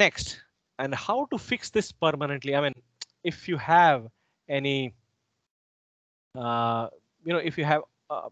next, and how to fix this permanently? I mean, if you have any, uh, you know, if you have, uh,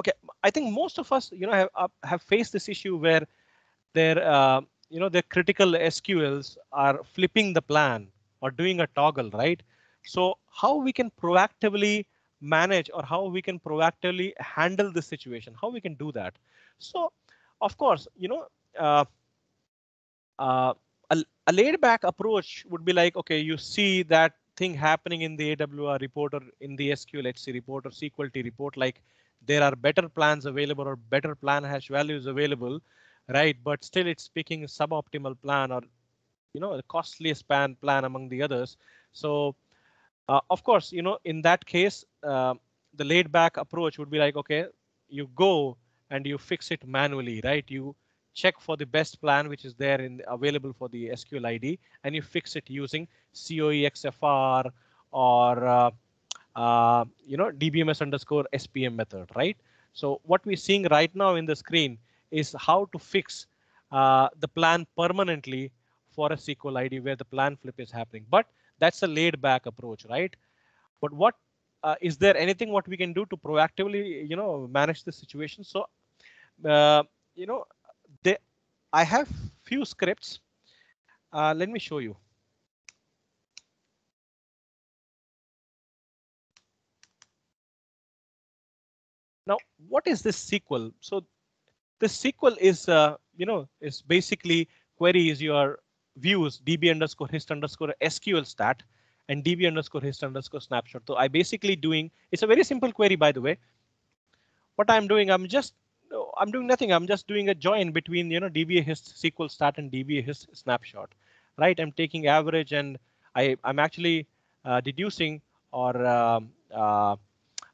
okay, I think most of us, you know, have uh, have faced this issue where their, uh, you know, their critical SQLs are flipping the plan or doing a toggle, right? So how we can proactively manage or how we can proactively handle this situation, how we can do that. So, of course, you know, uh, a, laid back approach would be like, OK, you see that thing happening in the AWR report or in the SQL HC report or SQLT report, like there are better plans available or better plan hash values available, right? But still it's picking suboptimal plan or, you know, the costliest plan plan among the others. So uh, of course, you know, in that case, uh, the laid back approach would be like, OK, you go and you fix it manually, right? You check for the best plan which is there in available for the SQL ID and you fix it using COEXFR or uh, uh, you know DBMS underscore SPM method, right? So what we're seeing right now in the screen is how to fix uh, the plan permanently for a SQL ID where the plan flip is happening. But that's a laid back approach, right? But what uh, is there anything what we can do to proactively, you know, manage the situation? So, uh, you know, I have few scripts. Uh, let me show you. Now, what is this SQL? So this SQL is, uh, you know, is basically queries your views db underscore hist underscore SQL stat and db underscore hist underscore snapshot. So I basically doing, it's a very simple query, by the way. What I'm doing, I'm just I'm doing nothing. I'm just doing a join between, you know, DBA hist SQL stat and DBA hist snapshot, right? I'm taking average and I, I'm actually uh, deducing or um, uh,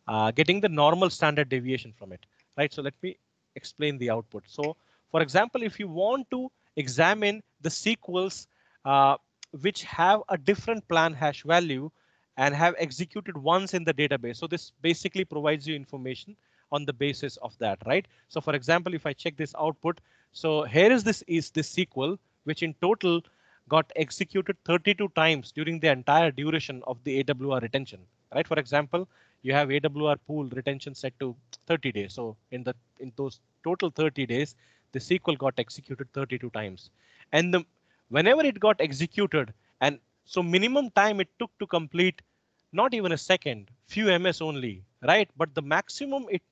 uh, getting the normal standard deviation from it, right? So let me explain the output. So for example, if you want to examine the SQLs uh, which have a different plan hash value and have executed once in the database. So this basically provides you information on the basis of that, right? So for example, if I check this output, so here is this is this SQL, which in total got executed 32 times during the entire duration of the AWR retention, right? For example, you have AWR pool retention set to 30 days. So in the in those total 30 days, the SQL got executed 32 times. And the whenever it got executed, and so minimum time it took to complete not even a second, few ms only, right? But the maximum it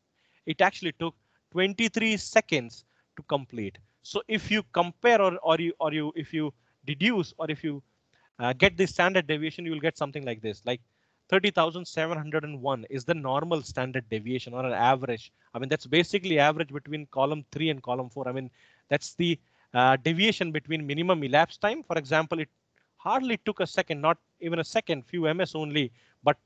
it actually took 23 seconds to complete. So if you compare or, or you or you if you deduce or if you uh, get the standard deviation, you will get something like this, like 30,701 is the normal standard deviation or an average. I mean, that's basically average between column three and column four. I mean, that's the uh, deviation between minimum elapsed time. For example, it hardly took a second, not even a second, few ms only. But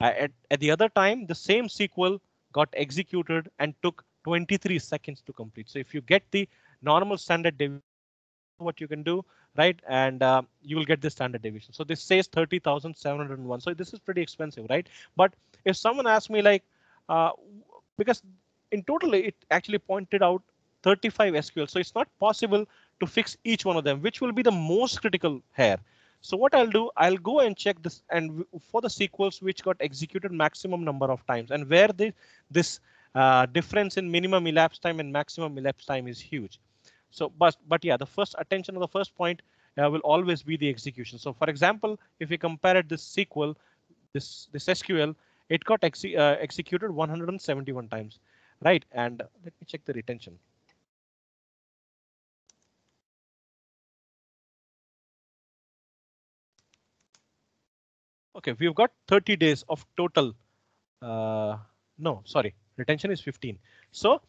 uh, at, at the other time, the same SQL got executed and took 23 seconds to complete. So if you get the normal standard deviation, what you can do, right? And uh, you will get the standard deviation. So this says 30,701. So this is pretty expensive, right? But if someone asks me like, uh, because in total, it actually pointed out 35 SQL. So it's not possible to fix each one of them, which will be the most critical here. So what I'll do, I'll go and check this and for the SQLs which got executed maximum number of times and where the, this uh, difference in minimum elapsed time and maximum elapsed time is huge. So, but but yeah, the first attention of the first point uh, will always be the execution. So, for example, if we compare this SQL, this this SQL, it got exe uh, executed 171 times, right? And let me check the retention. Okay, we've got 30 days of total. Uh, no, sorry, retention is 15. So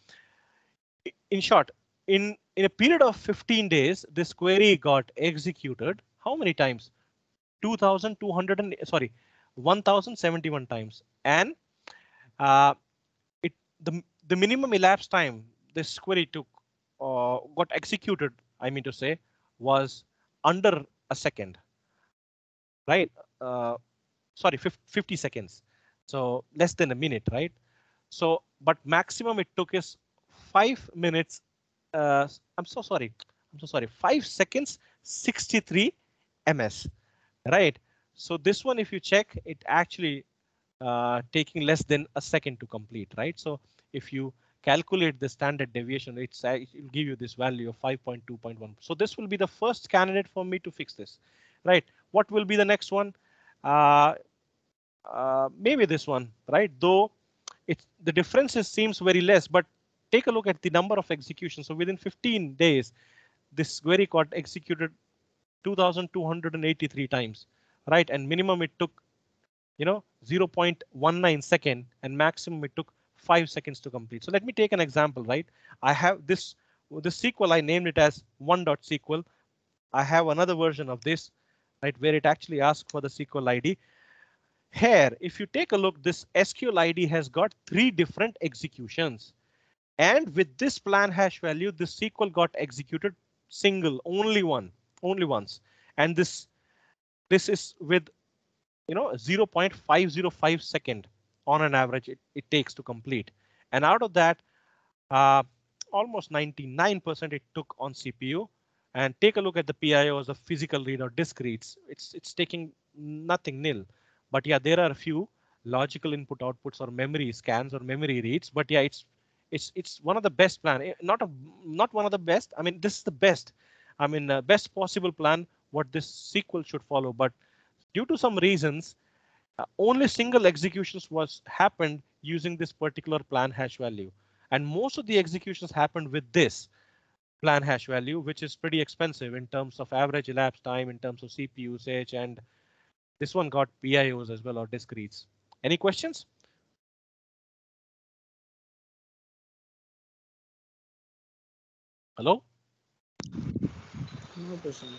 in short, in, in a period of 15 days, this query got executed. How many times? 2200 and sorry, 1071 times. And uh, it the, the minimum elapsed time this query took uh, got executed, I mean to say, was under a second, right? Uh, sorry, 50 seconds. So less than a minute, right? So, but maximum it took is five minutes. Uh, I'm so sorry. I'm so sorry, five seconds, 63 ms, right? So this one, if you check, it actually uh, taking less than a second to complete, right? So if you calculate the standard deviation, it's uh, it will give you this value of 5.2.1. So this will be the first candidate for me to fix this, right? What will be the next one? Uh, uh, maybe this one, right? Though it's the differences seems very less, but take a look at the number of executions. So within 15 days, this query got executed 2,283 times, right? And minimum it took, you know, 0.19 second and maximum it took five seconds to complete. So let me take an example, right? I have this, this SQL, I named it as one.sql. I have another version of this, right, where it actually asks for the SQL ID. Here, if you take a look, this SQL ID has got three different executions. And with this plan hash value, the SQL got executed single, only one, only once. And this, this is with, you know, 0.505 second on an average it, it takes to complete. And out of that, uh, almost 99% it took on CPU. And take a look at the PIOs, the physical read or disk reads. It's it's taking nothing nil. But yeah, there are a few logical input outputs or memory scans or memory reads. But yeah, it's it's it's one of the best plan. Eh, not a not one of the best. I mean, this is the best. I mean, uh, best possible plan what this SQL should follow. But due to some reasons, uh, only single executions was happened using this particular plan hash value. And most of the executions happened with this plan hash value, which is pretty expensive in terms of average elapsed time, in terms of CPU usage, and this one got PIOs as well or disk reads. Any questions? Hello? No question.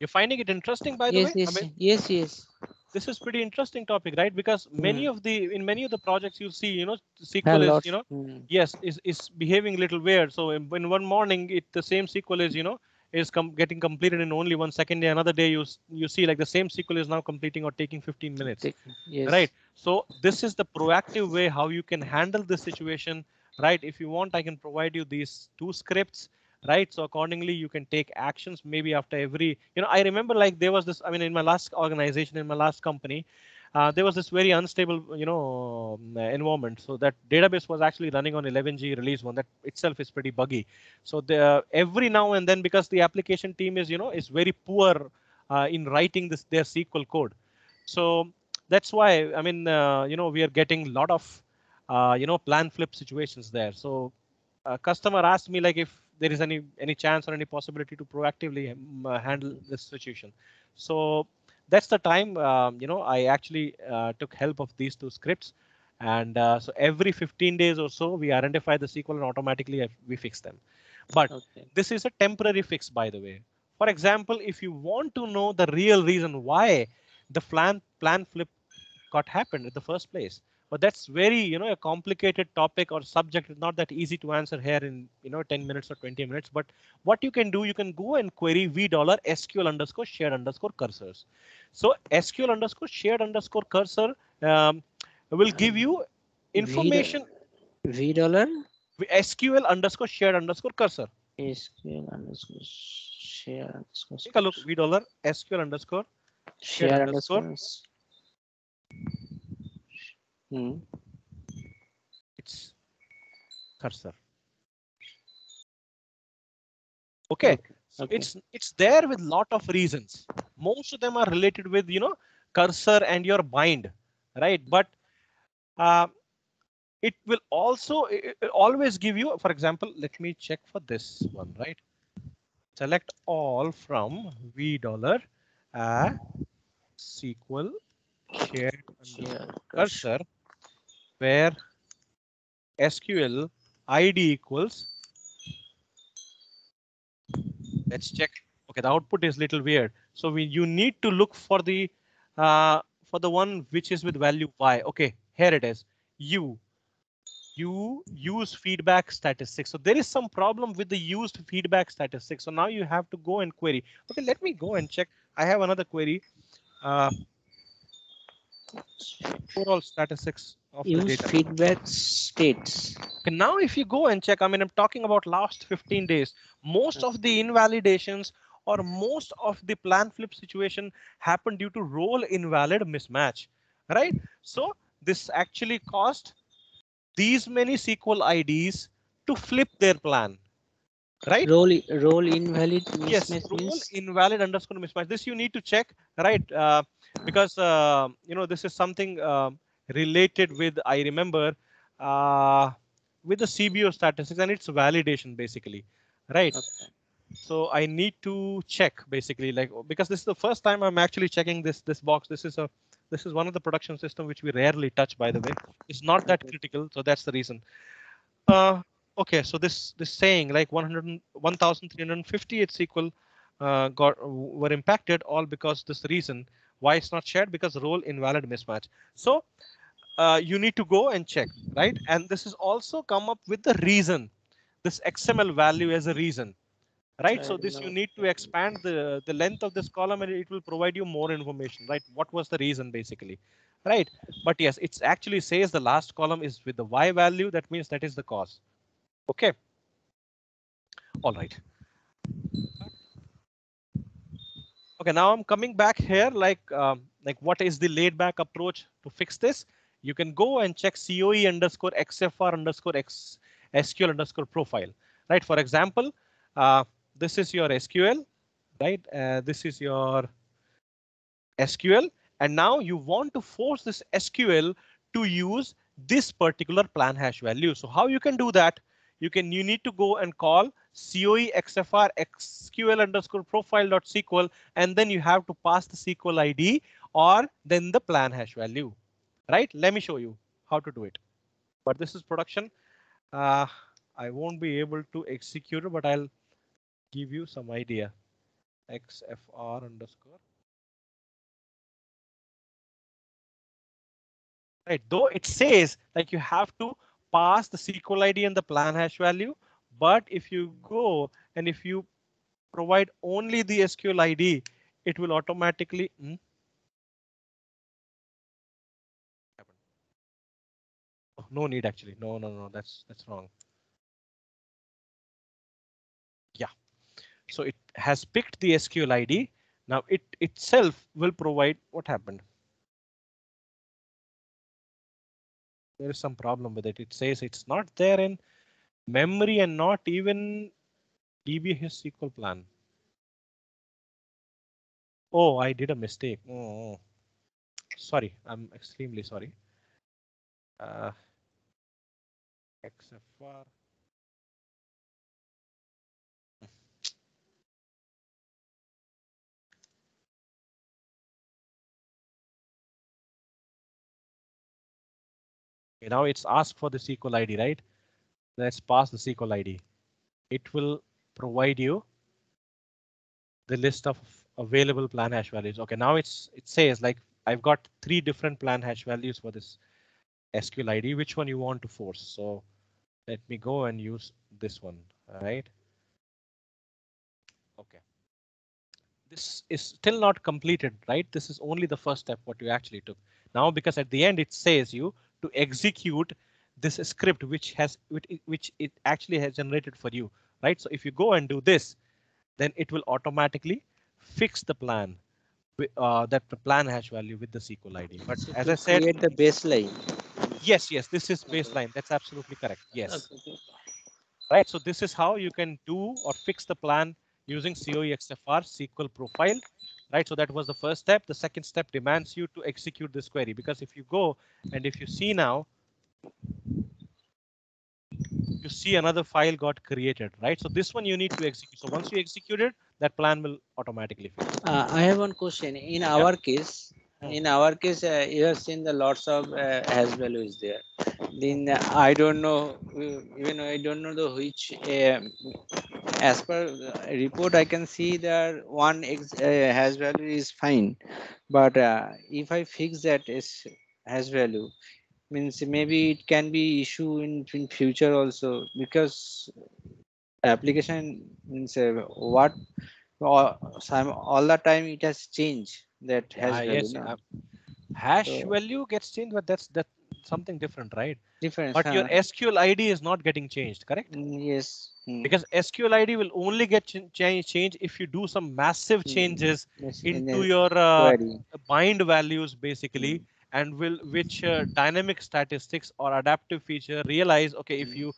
You're finding it interesting, by the Yes, way? yes, I mean, yes, yes. This is pretty interesting topic, right? Because many Hmm. of the in many of the projects you'll see, you know, SQL is, you know, Mm. yes, is is behaving a little weird. So in, in one morning, it the same SQL is, you know, is com getting completed in only one second. Day. Another day, you you see like the same SQL is now completing or taking 15 minutes. Yes. right so this is the proactive way how you can handle this situation right if you want i can provide you these two scripts right? So accordingly you can take actions maybe after every you know i remember like there was this i mean in my last organization in my last company uh, there was this very unstable you know um, environment. So that database was actually running on 11g release one. That itself is pretty buggy. So the every now and then because the application team is you know is very poor uh, in writing this their sql code. So that's why I mean uh, you know we are getting a lot of uh, you know plan flip situations there. So a customer asked me like if there is any any chance or any possibility to proactively um, uh, handle this situation. So that's the time um, you know I actually uh, took help of these two scripts. And uh, so every 15 days or so, we identify the SQL and automatically uh, we fix them. But Okay. this is a temporary fix, by the way. For example, if you want to know the real reason why the plan plan flip got happened in the first place, but that's very you know a complicated topic or subject. It's not that easy to answer here in you know 10 minutes or 20 minutes. But what you can do, you can go and query v dollar sql underscore shared underscore cursors. So sql underscore shared underscore cursor um, will give you information V dollar sql underscore shared underscore cursor. SQL underscore share underscore. Take a look v dollar sql underscore Share underscore. underscore. Hmm. it's cursor. Okay, so okay. it's it's there with lot of reasons. Most of them are related with you know cursor and your bind, right? But uh, it will also it it always give you, for example, let me check for this one, right? Select all from v dollar uh, SQL shared Share cursor where SQL ID equals. Let's check. Okay, the output is little weird. So we you need to look for the uh, for the one which is with value y. Okay, here it is. U. You use feedback statistics. So there is some problem with the used feedback statistics. So now you have to go and query. Okay, let me go and check. I have another query. Uh, overall statistics of the data. feedback states. Okay, now if you go and check, I mean, I'm talking about last 15 days, most of the invalidations or most of the plan flip situation happened due to roll invalid mismatch, right? So this actually caused these many SQL IDs to flip their plan, right? Roll roll invalid yes mismatch roll means invalid underscore mismatch this you need to check right uh, because uh, you know this is something uh, related with i remember uh, with the cbo statistics and its validation basically right? Okay. so i need to check basically like because this is the first time i'm actually checking this this box. This is a this is one of the production system which we rarely touch by the way. It's not that critical so that's the reason. Uh okay so this this saying like 100 and- 1358 SQL uh, got were impacted all because this reason why it's not shared? Because roll invalid mismatch. So uh, you need to go and check right? And this is also come up with the reason. This xml value as a reason right? So this you need to expand the the length of this column and it will provide you more information right? What was the reason basically right? But yes it actually says the last column is with the y value. That means that is the cause. Okay? All right okay now i'm coming back here like um, like what is the laid back approach to fix this? You can go and check coe underscore xfr underscore x sql underscore profile right? For example uh, this is your sql right? Uh, this is your sql and now you want to force this sql to use this particular plan hash value. So how you can do that you can you need to go and call coe xfr sql underscore profile dot sql and then you have to pass the sql id or then the plan hash value. Right? Let me show you how to do it. But this is production. Uh, i won't be able to execute but i'll give you some idea. Xfr underscore. Right though it says like you have to pass the sql id and the plan hash value but if you go and if you provide only the sql id it will automatically hmm? Oh, no need actually. No no no that's that's wrong. Yeah. So it has picked the sql id now it itself will provide what happened there is some problem with it. It says it's not there in memory and not even DBH SQL plan. Oh, I did a mistake. Oh, sorry. I'm extremely sorry. Uh, XFR. Now it's asked for the SQL ID, right? Let's pass the SQL ID. It will provide you the list of available plan hash values. Okay, now it's it says like I've got three different plan hash values for this SQL ID. Which one you want to force? So let me go and use this one. All right. Okay. This is still not completed, right? This is only the first step what you actually took. Now, because at the end it says you to execute this script which has which, it actually has generated for you, right? So if you go and do this, then it will automatically fix the plan uh, that the plan hash value with the SQL ID. But So as I said, create the baseline. yes, yes, this is baseline. That's absolutely correct. Yes, okay. right. So this is how you can do or fix the plan using COEXFR SQL profile, right? So that was the first step. The second step demands you to execute this query because if you go and if you see now, you see another file got created, right? So this one you need to execute. So once you execute it, that plan will automatically. Uh, I have one question. In Yeah. our case. In our case, uh, you have seen the lots of uh, values there. Then uh, I don't know, even I don't know the which. Uh, as per report, I can see that one ex, uh, hash value is fine, but uh, if I fix that is hash value, means maybe it can be issue in, in future also because application means uh, what all, all the time it has changed that hash value yes, no? uh, Hash So- value gets changed, but that's that something different, right? Different. But your? SQL ID is not getting changed, correct? Mm, yes. mm, Because SQL ID will only get ch- change change if you do some massive Mm, changes yes, into your uh, bind values basically Mm. and will which uh, dynamic statistics or adaptive feature realize okay if you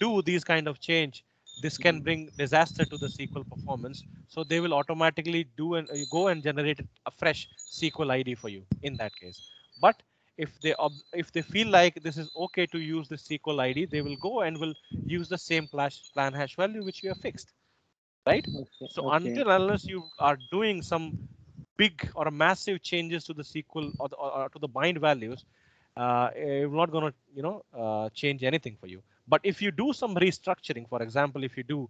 do these kind of change this can bring disaster to the SQL performance so they will automatically do and uh, go and generate a fresh SQL ID for you in that case but if they ob- if they feel like this is okay to use the SQL ID they will go and will use the same plan plan hash value which you have fixed right Okay, so okay. until unless you are doing some big or massive changes to the SQL or, the, or, or to the bind values, uh, it's not going to you know uh, change anything for you. But if you do some restructuring, for example, if you do,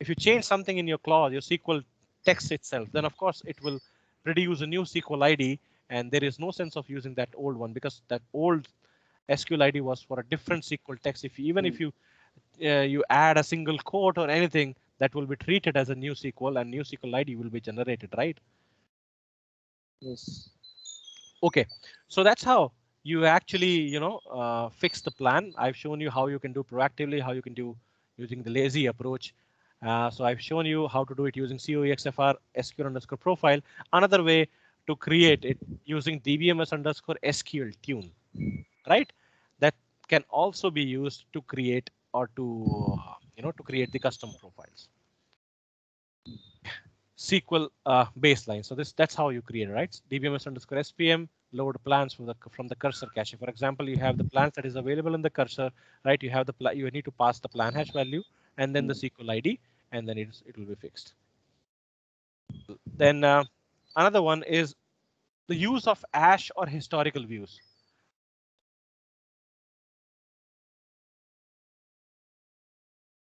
if you change something in your clause, your SQL text itself, then of course it will produce a new SQL ID, and there is no sense of using that old one because that old SQL ID was for a different SQL text. If you, even if you uh, you add a single quote or anything, that will be treated as a new SQL, and new SQL ID will be generated, right? Yes. Okay, so that's how you actually, you know, uh, fix the plan. I've shown you how you can do proactively, how you can do using the lazy approach. Uh, so I've shown you how to do it using COEXFR SQL underscore profile. Another way to create it using DBMS underscore SQL tune, right? That can also be used to create or to, uh, you know, to create the custom profiles. SQL uh, baseline. So this that's how you create, right? DBMS underscore SPM load plans from the from the cursor cache. For example, you have the plans that is available in the cursor, right? You have the pla- you need to pass the plan hash value and then the SQL ID, and then it's it will be fixed. Then uh, another one is the use of ash or historical views.